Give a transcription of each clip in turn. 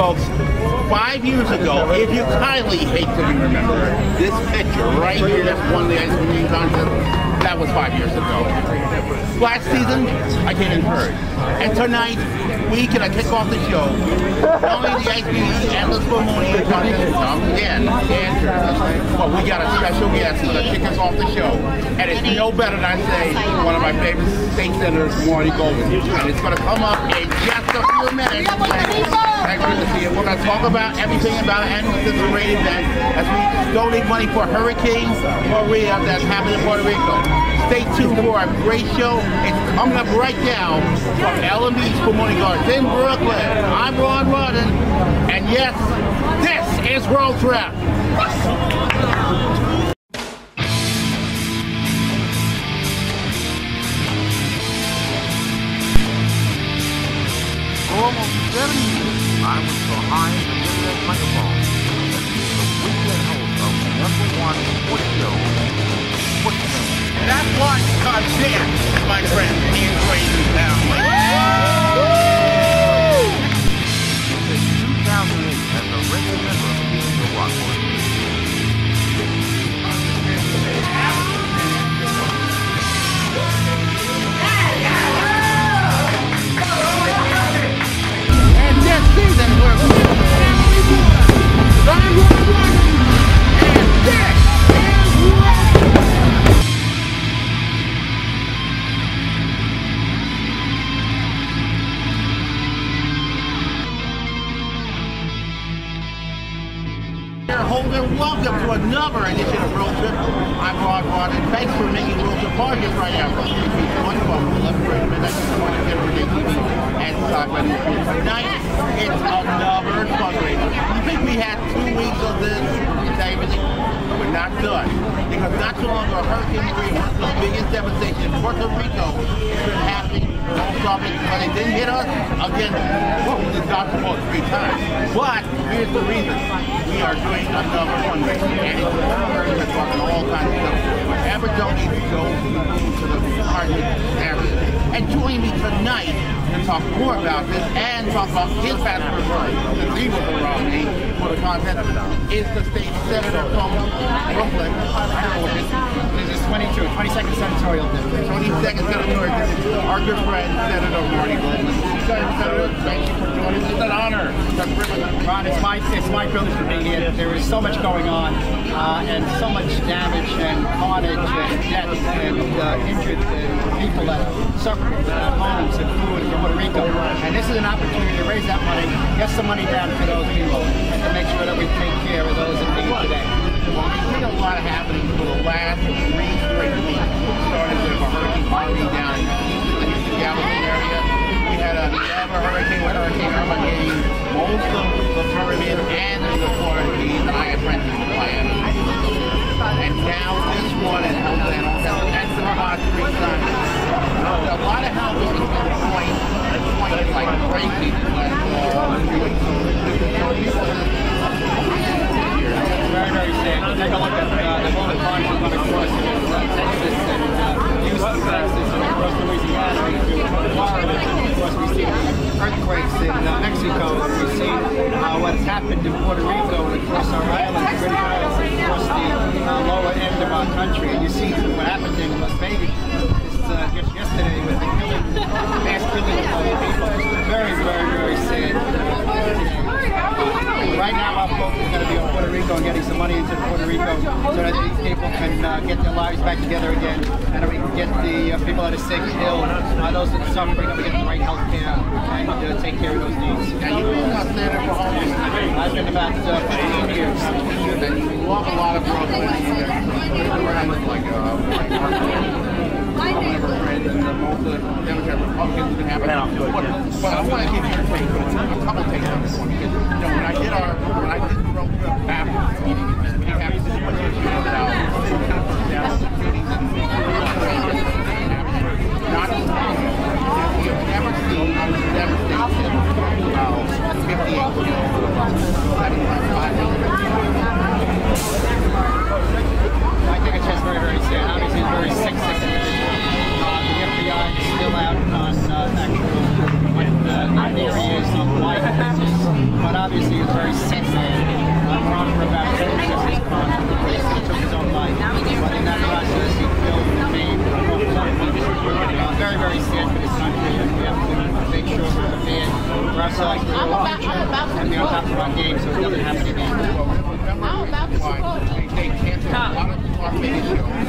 Five years ago, if you kindly hate to be remembered, this picture right here that's won the ice cream contest, that was five years ago. Last season, I came in third. And tonight, we can kick off the show. Only the ice cream the Spumoni contest come again, and but we got a special guest to kick us off the show. And it's no better than I say one of my favorite state senators, Marty Golden. And it's going to come up in just a few minutes. We're going to talk about everything about it and this is a great event as we donate money for Hurricane Maria that's happening in Puerto Rico. Stay tuned for our great show. It's coming up right now from L&B Spumoni Gardens in Brooklyn. I'm Ron Rondon, and yes, this is Road Trip. Almost seven years, I was behind the internet microphone. The weekend host of number one my friend, he's crazy now. Season, Holden, welcome to another edition of Road Trip. I'm Rod Rod, and thanks for making Road Trip of this right now. From 11 grade midnight to 20 General TV and Stock Ready Tonight, it's another fundraiser. You think we had two weeks of this everything? We're not done. Because not too long ago, Hurricane Maria, one the biggest devastation in Puerto Rico, has been happening don't stop it. When they didn't hit us, again, whoop, the dodged the ball three times. But here's the reason. We are doing another fundraiser. And it's talking all kinds of stuff. Whatever donates goes to the hard area. And joining me tonight to talk more about this and talk about his past story, since he was around me for the content is the state senator from Brooklyn. Don't this is. This is 22, 22nd senatorial district. 22nd Senatorial our good friend, Senator Marty Golden. Senator, thank you for joining us. It's an honor. Ron, it's my, it's my privilege to be here. There is so much going on uh, and so much damage and carnage and death and uh, injured uh, people that suffer without homes and food in Puerto Rico. And this is an opportunity to raise that money, get some money down for those people, and to make sure that we take care of those in need today. Well, we've seen a lot happening for the last three straight weeks. We started with a hurricane down in Houston, the Houston Galveston area. We had another hurricane with Hurricane Irma hitting most of the Caribbean and the Florida Keys, and I had friends in Miami. And now this one in El Salvador, that's the hot three times. A lot of help has been deployed, deployed like crazy last uh, few weeks. So people Very, very sad. Take a look at uh, the whole line coming across uh, Texas and uh, Houston, Texas, and across Louisiana into Florida. And of course, we see earthquakes in uh, Mexico. and We see uh, what's happened in Puerto Rico and across our islands, British Islands, and across the uh, lower end of our country. And you see what happened in Las Vegas this, uh, just yesterday with the killing, mass killing of all the people. Very, very, very sad. Right now, our focus is going to be on Puerto Rico and getting some money into Puerto Rico so that these people can uh, get their lives back together again and that we can get the uh, people that are sick, ill, uh, those that are suffering, that we get the right health care and uh, take care of those needs. Now, you've been out there for almost I've been about uh, 15 years. and you love a lot of Brooklyn. Friends like uh, like Mark Twain. Some of our friends and the most of the Democrat Republicans been happening. But, but I want to give you your take, a couple takes on this one. You know when I did our when I did the road trip after we have so much issues about confirmed deaths, shootings, and not we have never seen. Devastation of 58 killed, 75 I think it's just very, very sad. Obviously, it's very sick, sick I think he is some white business, but obviously it's very sexy. I'm wrong for about two. He took his own life. But in that process, he killed the very, very sad for this country. We have to make sure we're prepared for ourselves for the long term and be on top our game so it doesn't happen again. About to support?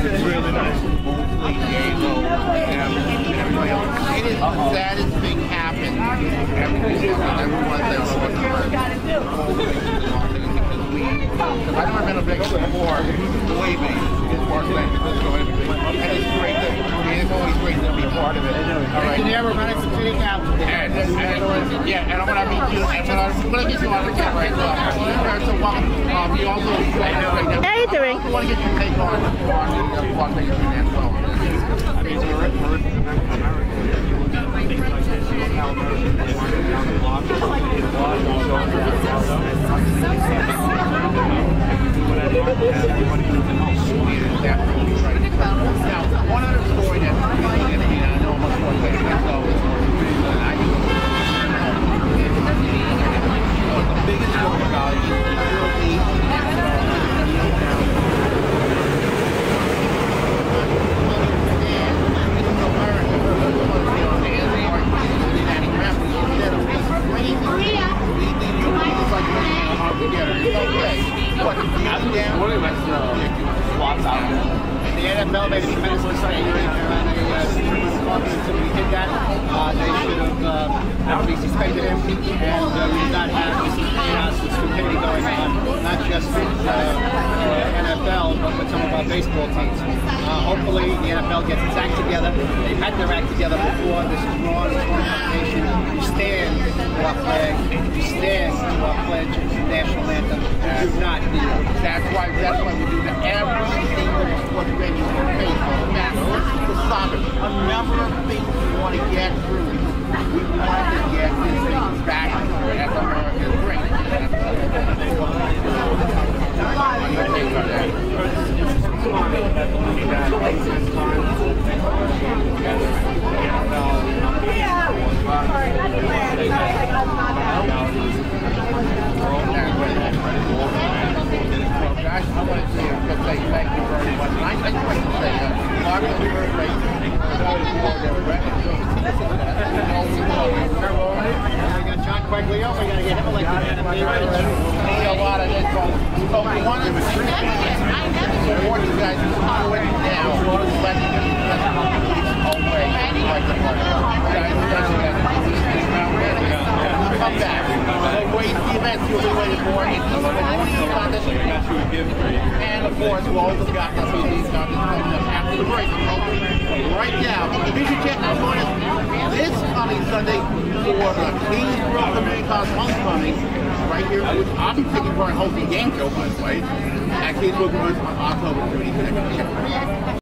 It's really nice. It is the saddest because I mean, it's always great to be part of it. All right. Today we're running city council. And, and, yeah, and I'm gonna you, and I'm gonna meet you on the camera So, welcome. You also, How you doing? Get. Now, one other story that, I know much more so, you'll be waiting for. And of course, we'll also got the CDs coming up after the break. Right now, you should check out join us this coming Sunday for the Kingsborough Community College Homecoming, right here, which I'll be taking part in hosting game show, by the way, at Kingsborough Community on October 22nd.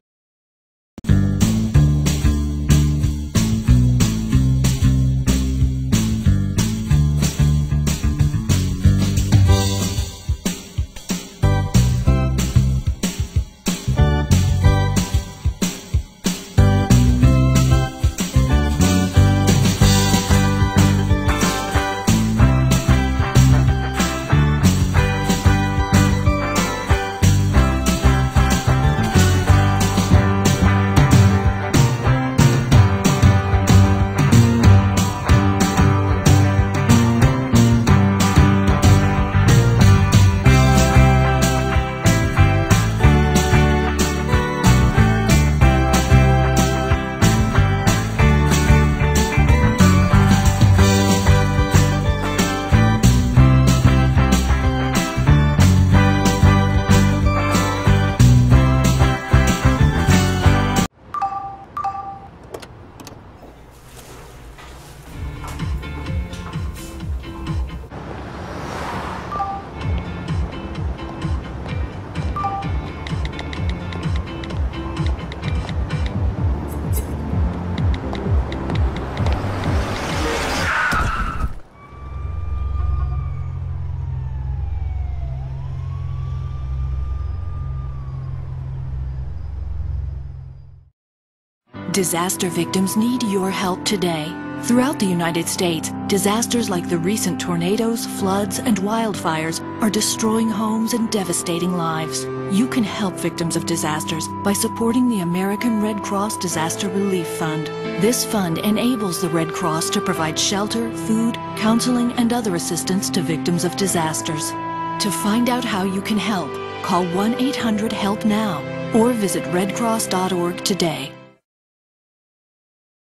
Disaster victims need your help today. Throughout the United States, disasters like the recent tornadoes, floods, and wildfires are destroying homes and devastating lives. You can help victims of disasters by supporting the American Red Cross Disaster Relief Fund. This fund enables the Red Cross to provide shelter, food, counseling, and other assistance to victims of disasters. To find out how you can help, call 1 800 HELP NOW or visit redcross.org today.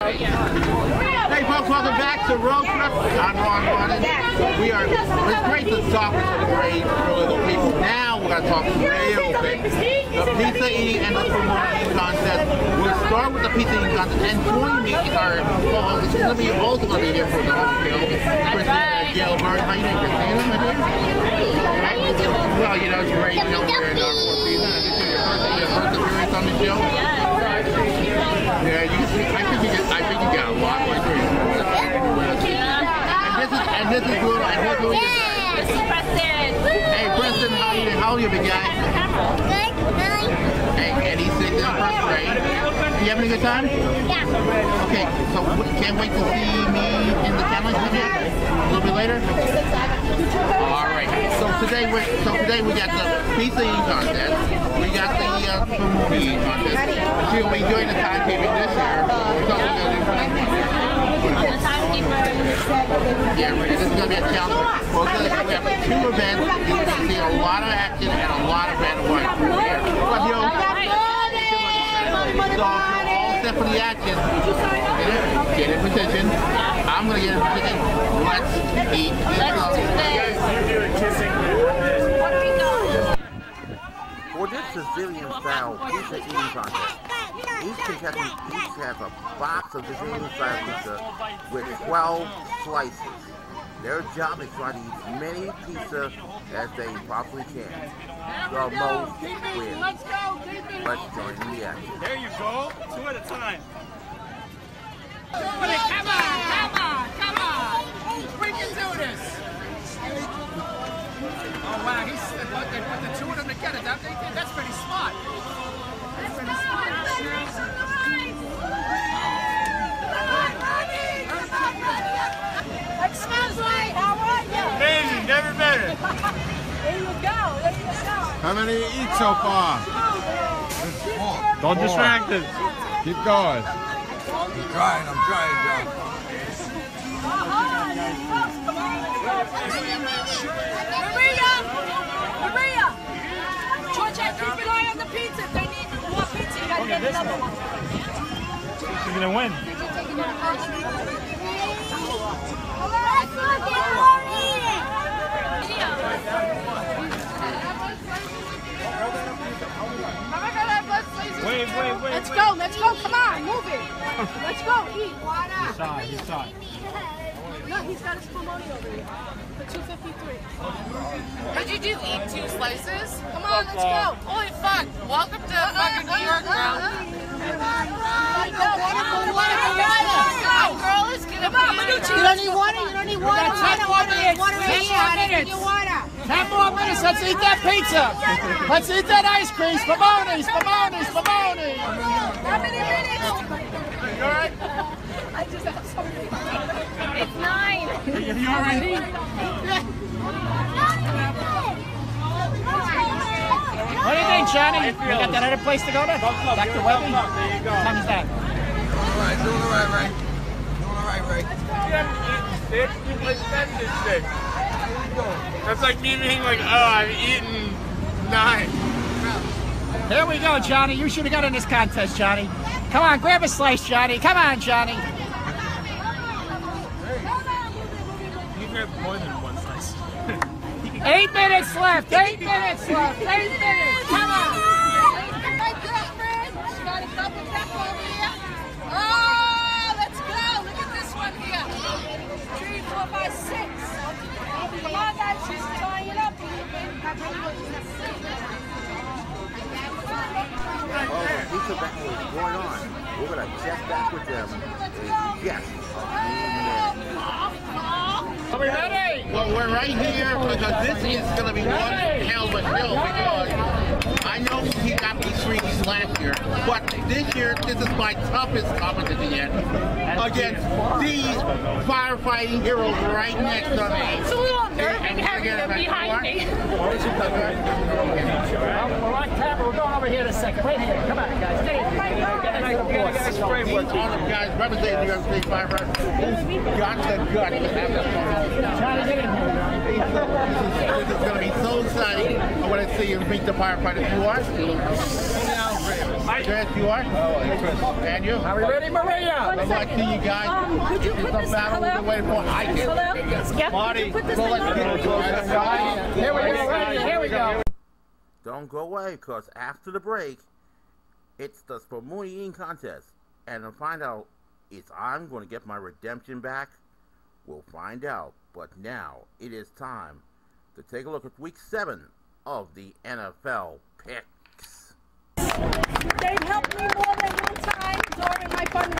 Hey folks, welcome back to Road Trip. I'm Ron Rondon. We are, it's great to talk with some great, really good people. Now we're going to talk real big. The pizza eating and the promoting contest. We'll start with the pizza eating contest and join me our, well, it's going to be also going to be here for the whole. Christina Gilbert. How you doing, Christina? My dear? Right? Well, you know, it's great. You know, we're in our fourth season. and This is your first, your first appearance on the show. Yeah, you can see, I think you get, I think you got a lot more experience. And this is, and this is and here's who he is. Preston. Hey, Preston, how you, how you, big guy? Good. Nine. Hey, and he's sitting in first grade. You having a good time? Yeah. Okay, so can't wait to see me in the challenge with you a little bit later. All right. So today we so today we got the pizza eating contest. We got the uh, smoothie eating contest. She will be doing the timekeeping this year. So we're gonna do for next one. This is gonna be a challenge. Well, we have two events. You're gonna see a lot of action and a lot of know, so all set for the action, get in, position. I'm gonna get in position. Let's eat. Let's do this. What are we doing? For this Sicilian style pizza eating contest, each contestant each has a box of Sicilian style pizza with 12 slices. Their job is try to eat as many pizza as they possibly can. The most wins. Let's join in the action. There you go. Two at a time. Come on, come on, come on. We can do this. Oh, wow. He's, they put, they put the two of them together. That, that's pretty smart. That's pretty smart. Excuse me, how are you? Amazing. Never better. There you go, there you go. How many you eat so far? Don't distract us. Keep going. I'm trying, I'm trying, John. There's folks, come on, let's go. Maria! Maria! Georgia, keep an eye on the pizza. She's gonna win. Let's look at more eating. Wait, wait, wait. Let's go, let's go, come on, move it. Let's go, eat. Sorry, he's sorry. No, he's got his pomoni over here for 253. What'd you do? Eat two slices? Come on, let's uh, go. Holy fuck. Welcome to fucking New York, bro. Our girl is gonna be You don't need water? You don't need water? got 10 more minutes. Water 10 right more here. minutes. You water. Ten more minutes. Let's eat that pizza. Let's eat that ice cream. Spumoni's, Spumoni's, Spumoni. How many minutes? You all right? I just have so many. It's nine. You all right? What do you think, Johnny? We got that other place to go to? Dr. Webby? What time is that? All right, doing all right, Ray. Doing all right, Ray. That's like me being like, oh, I've eaten nine. Here we go, Johnny. You should have got in this contest, Johnny. Come on, grab a slice, Johnny. Come on, Johnny. You grab more than one slice. Eight minutes left. Eight minutes left. Eight minutes. Come on. My girlfriend, she got a double deck over here. Oh, let's go. Look at this one here. Three, four, six. Come on, guys. She's tying it up a little bit. Oh, the pizza battle is going on. We're gonna check back with them in just a few minutes. Are we ready? Well, we're right here because this is going to be one hell of a show because I know he got me streakies last year, but this year this is my toughest competition yet against these firefighting heroes right next to me. It's a little unnerving having them behind me. Well, like Tapper, we're going over here in a second. Wait here. Come on, guys. Stay oh here. Get next to the boss. These are guys representing New York State firefighters who's got the gut to have this one. Trying to get in here. This is going to be so exciting. I want to see you meet the firefighters. You are? Chris, you are? Oh, And you? Are we ready, Maria? I'd like to you guys. Um, could you put this- for. I can. Hello? Yeah. Marty, Put this so thing let's on. get. Here we go. Here we go. Don't go away, because after the break, it's the Spumoni eating contest. And to find out if I'm going to get my redemption back, we'll find out. But now it is time to take a look at week seven of the NFL picks. They've helped me more than one time during my fund.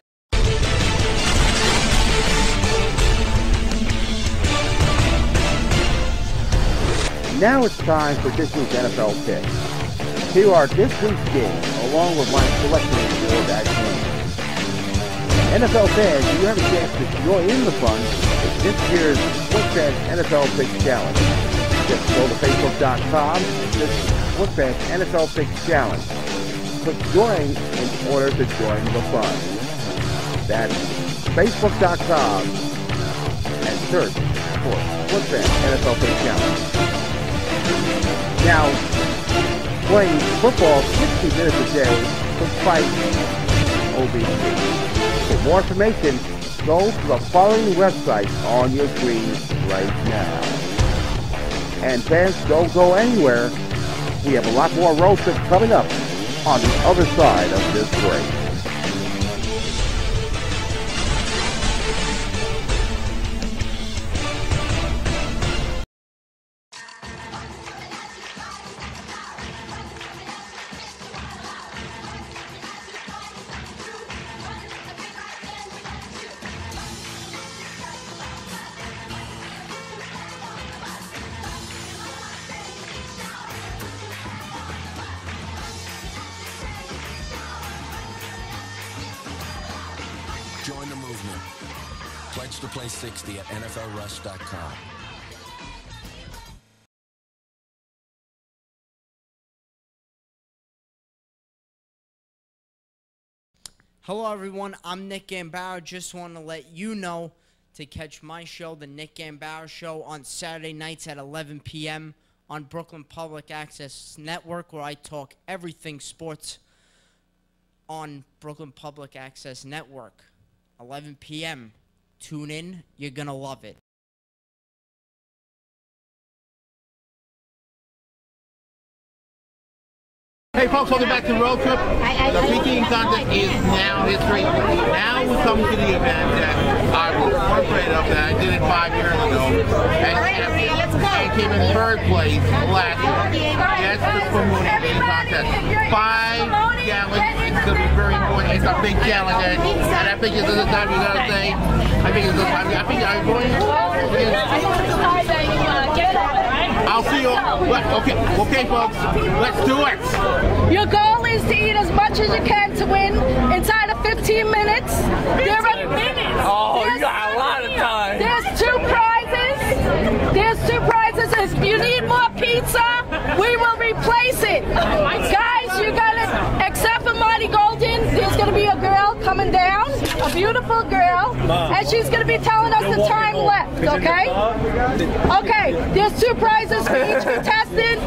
Now it's time for this week's NFL picks. Here are this week's games, along with my selection of your that game. NFL fans, you have a chance to join in the fun with this year's SportsFans NFL Picks Challenge. Just go to Facebook.com just SportsFans NFL Picks Challenge. Click join in order to join the fun. That's Facebook.com and search for SportsFans NFL Picks Challenge. Now, playing football 60 minutes a day fight obesity. For more information, go to the following website on your screen right now. And fans, don't go anywhere. We have a lot more road coming up on the other side of this break. 60 at NFLrush.com. Hello, everyone. I'm Nick Gambauer. Just want to let you know to catch my show, The Nick Gambauer Show, on Saturday nights at 11 p.m. on Brooklyn Public Access Network, where I talk everything sports on Brooklyn Public Access Network, 11 p.m. Tune in. You're going to love it. Folks, welcome back to Road Trip. The PTE contest is now history. Now we come to the event that I was afraid of that I did it five years ago. And, and came in third place last year. Yes, the Spumoni Eating Contest. Five gallons. It's going to be very important. It's a big challenge. And, and I think it's the time you got to say, I think it's the time. I think I'm going I'll see you. Okay, okay, folks. Let's do it. Your goal is to eat as much as you can to win inside of 15 minutes. 15 minutes? Oh, you got a lot of time. There's two prizes. There's two prizes. If you need more pizza, we will replace it. Guys, you gotta, except for Marty Golden, there's gonna be a girl coming down, a beautiful girl, and she's gonna be telling us the time left, okay? Okay, there's two prizes for each contestant.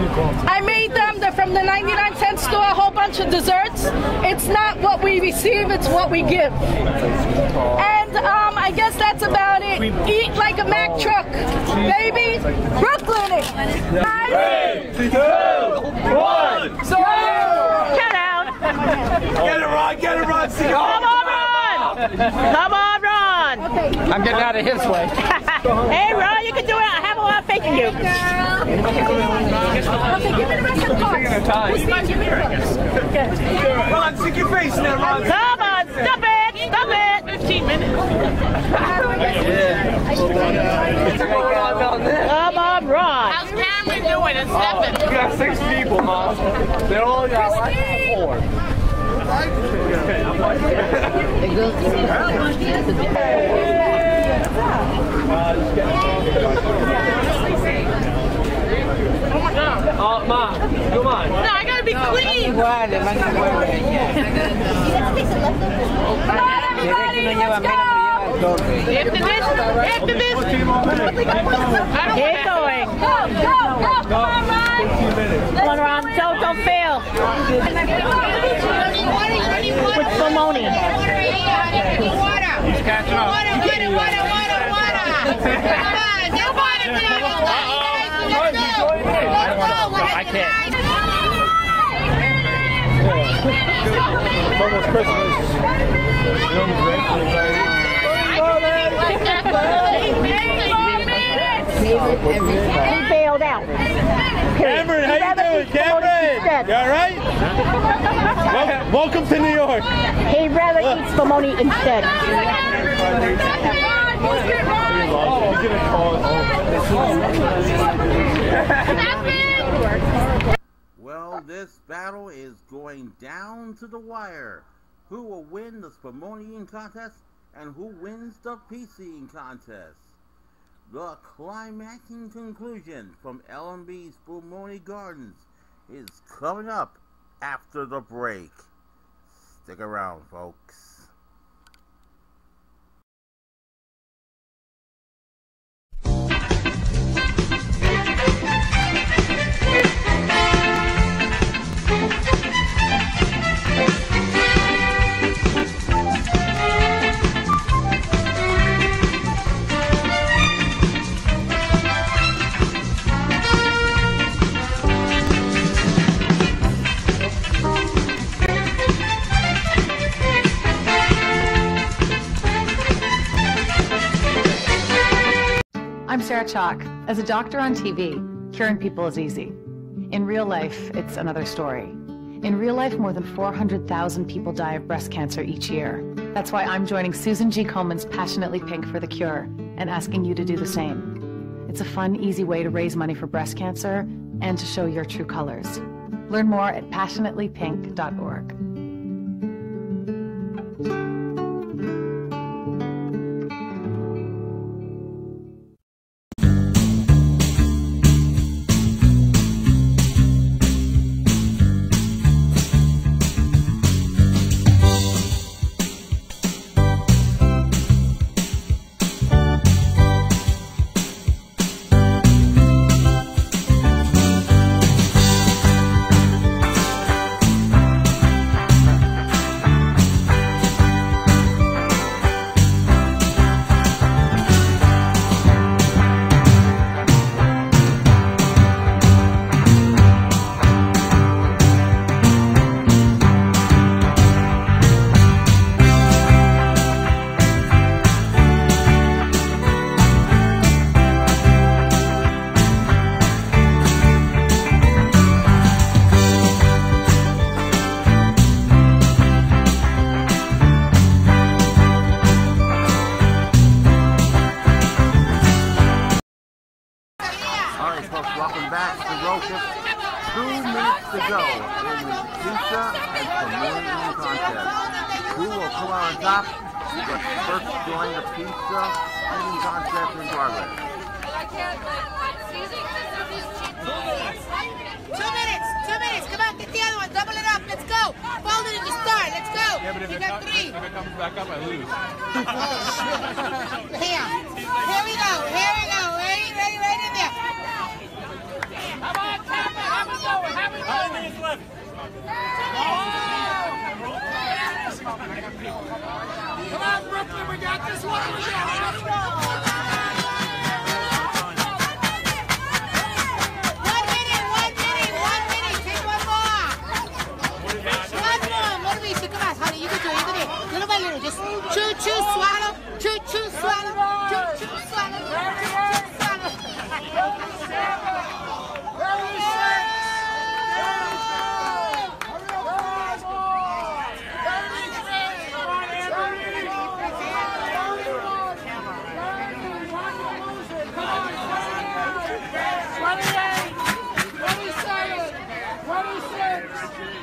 I made them. They're from the 99 cent store, a whole bunch of desserts. It's not what we receive, it's what we give. And um, I guess that's about it. Eat like a Mack truck. Baby, Brooklyn it. Three, two, one. So Get out. Get it, Ron. Get it, Ron. Come on, Ron. Come on, Ron. Okay. I'm getting out of his way. hey, Ron, you can do it. I have a lot of faith in you. Okay, give me the rest of the cards. Who's next? Give me the cards. Okay. Ron, stick your face in there, Ron. Come on, stop it. Stop it. 15 minutes. Come on, Ron. How's Cameron doing and oh, Stefan? We got six people, Mom. They all got like four. Oh, Ma, come on. No, I gotta be clean. After this, after this, I don't Get going. Go, go, go. Come on, Ron. Come on, Ron. Don't, don't fail. With Simone. He's catching up. Water, water, water, water, water. Come on, get water, get water. Let's go. Let's go. What I can't. It's It's almost Christmas. You know, He bailed out. Cameron, how you doing, Cameron? You all right? Wel- welcome to New York. He'd rather eat spumoni instead. Oh, I'm gonna. Well, this battle is going down to the wire. Who will win the Spumonian contest and who wins the PC contest? The climaxing conclusion from L&B Spumoni Gardens is coming up after the break. Stick around, folks. Sarah Chalk. As a doctor on TV, curing people is easy. In real life, it's another story. In real life, more than 400,000 people die of breast cancer each year. That's why I'm joining Susan G. Komen's Passionately Pink for the Cure and asking you to do the same. It's a fun, easy way to raise money for breast cancer and to show your true colors. Learn more at passionatelypink.org. Come on, Brooklyn, we got this one. One minute, one minute, one minute. Take one more. One more. Motivation. Come on, honey. You can do it. You can do it. Little by little. Just chew, chew, swallow. Chew, chew, swallow. Chew, chew, swallow. Chew, chew,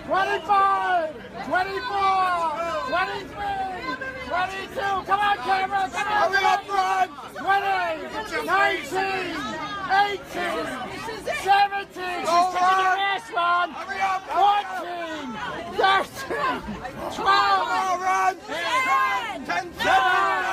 25, 24, 23, 22. Come on, camera. Come on. Hurry up, Ron. 20, 19, 18, 17. She's kicking your ass, Ron. Hurry up. 14, 13, 12. Come on, Ron. 10, 10, 8,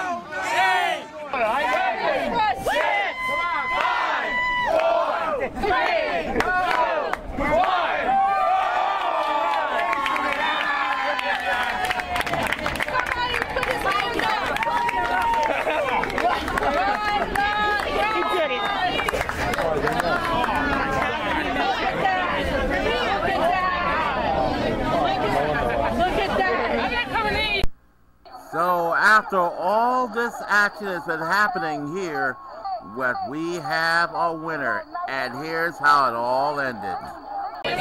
So all this action that's been happening here, what we have a winner, and here's how it all ended. All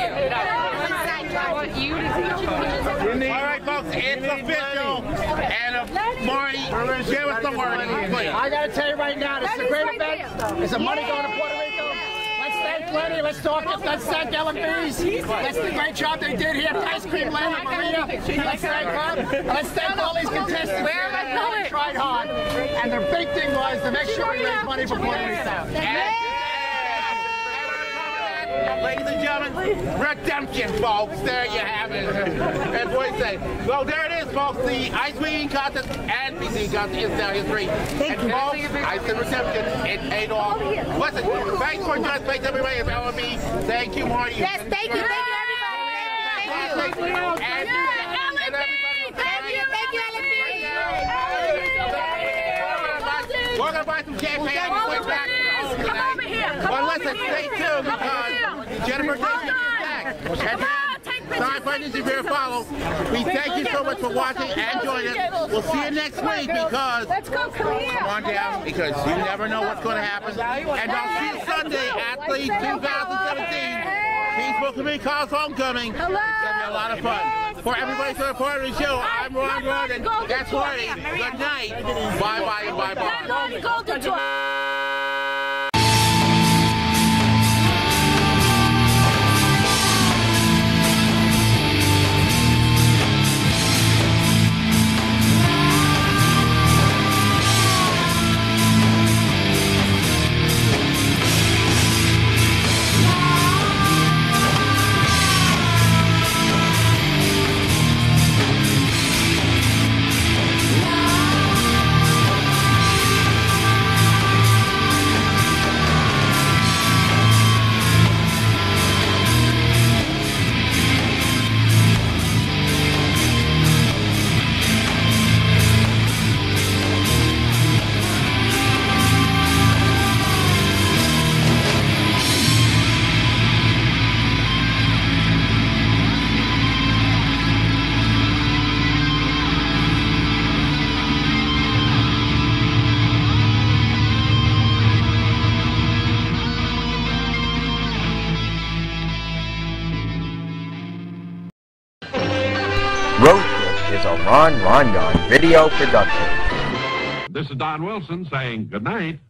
right, folks, it's official. And uh, Marty, share us the word, please. I gotta tell you right now, this is a great event. It's a money going to Puerto Rico. Lenny. Let's talk. Let's thank L&B's. That's the great job they did here. Ice cream Lenny, Maria. Let's thank her. Let's thank all these contestants. Where am I going? They tried hard. And their big thing was to make sure we raise money for Puerto Rico. Ladies and gentlemen, redemption, folks. There you have it. As we say. Well, there it is, folks. The ice cream contest and PC contest is now history. Thank and you. folks, ice and redemption, it paid off. Oh, Listen, thanks for joining. Thanks everybody. It's L&B. Thank you, Marty. Yes, thank you, thank you, everybody. Thank you. And, Thank you, thank you, We're gonna buy some champagne and we're back home Come over here. Come But over listen, here. stay tuned Come because. Jennifer Hold is back. Come on, uh, take pictures. This follow. We thank you so much for watching and joining us. We'll see you next week because Let's go, come here. come on down because you never know what's going to happen. And I'll see you Sunday at the 2017 Kingsborough Community College Homecoming. It's going to be a lot of fun. For everybody for of the show, I'm Ron Rondon. That's Marty. Good night. Bye bye bye bye. Is Rondon video production. This is Don Wilson saying good night.